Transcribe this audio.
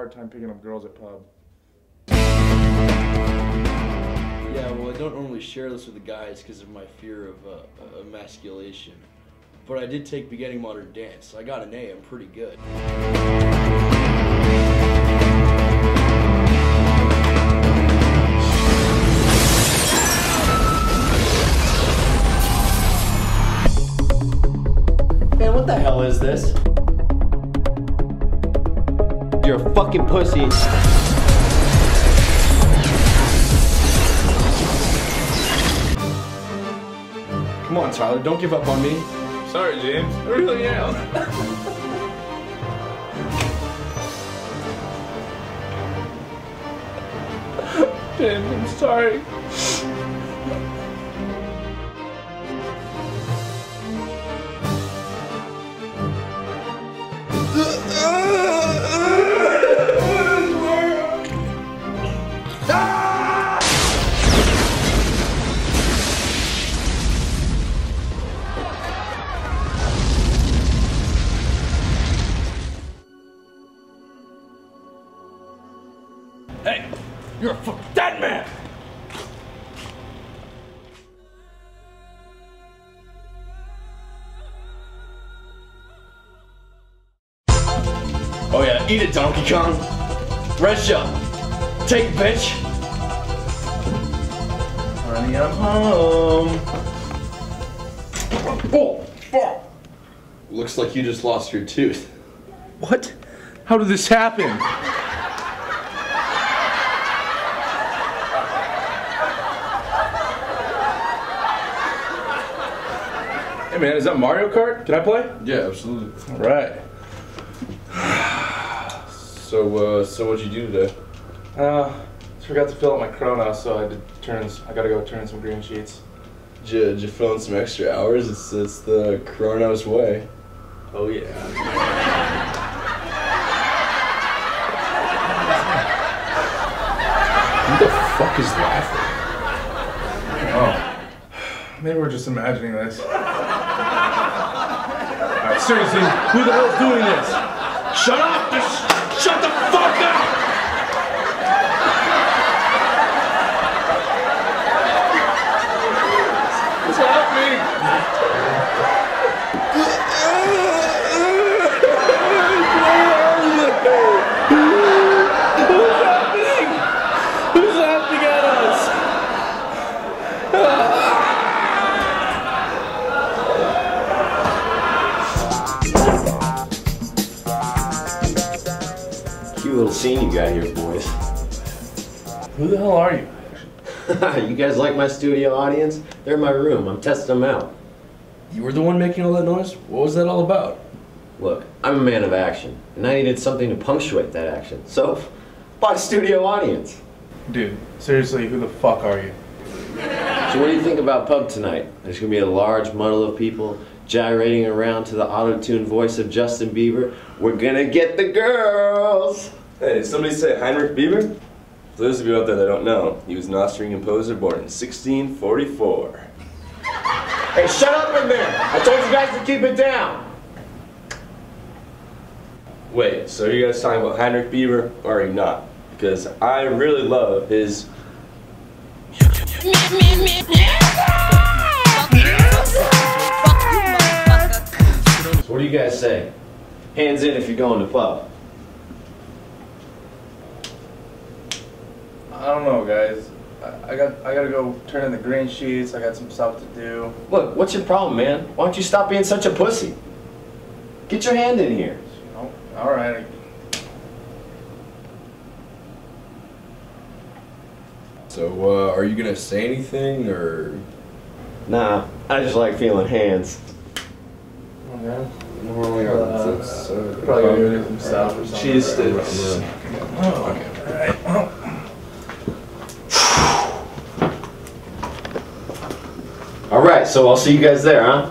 a hard time picking up girls at pub. Yeah, well, I don't normally share this with the guys because of my fear of uh, emasculation. But I did take beginning modern dance. I got an A. I'm pretty good. Man, what the hell is this? You're a fucking pussy. Come on, Tyler. Don't give up on me. Sorry, James. I really am. James, I'm sorry. You're a fucking dead man. Oh yeah, eat it, Donkey Kong. Red shell. Take bitch. Honey, I'm home. Oh, fuck. Looks like you just lost your tooth. What? How did this happen? Hey man, is that Mario Kart? Can I play? Yeah, absolutely. All right. So, uh, so what'd you do today? Uh, just forgot to fill out my Chrono, so I did turn. I gotta go turn in some green sheets. Did you, did you fill in some extra hours? It's, it's the Chronos way. Oh yeah. Who the fuck is laughing? Oh. Maybe we're just imagining this. Seriously, who the hell's doing this? Shut up! Just shut the fuck up! Happening? What's happening? Who's laughing at us? Scene you got here, boys. Who the hell are you? you guys like my studio audience? They're in my room. I'm testing them out. You were the one making all that noise? What was that all about? Look, I'm a man of action, and I needed something to punctuate that action. So, bought a studio audience. Dude, seriously, who the fuck are you? So what do you think about pub tonight? There's gonna be a large muddle of people gyrating around to the auto-tuned voice of Justin Bieber. We're gonna get the girls! Hey, did somebody say Heinrich Biber? For those of you out there that don't know, he was an Austrian composer born in 1644. Hey, shut up in there! I told you guys to keep it down! Wait, so are you guys talking about Heinrich Biber or are you not? Because I really love his. So what do you guys say? Hands in if you're going to pub. I don't know, guys. I, I got I gotta go turn in the green sheets. I got some stuff to do. Look, what's your problem, man? Why don't you stop being such a pussy? Get your hand in here. You know? All right. So, uh, are you gonna say anything, or? Nah, I just like feeling hands. Okay. Normally, Uh, uh, Probably gonna go get some stuff or something. Cheese sticks. Oh, okay. All right. Well, Alright, so I'll see you guys there, huh?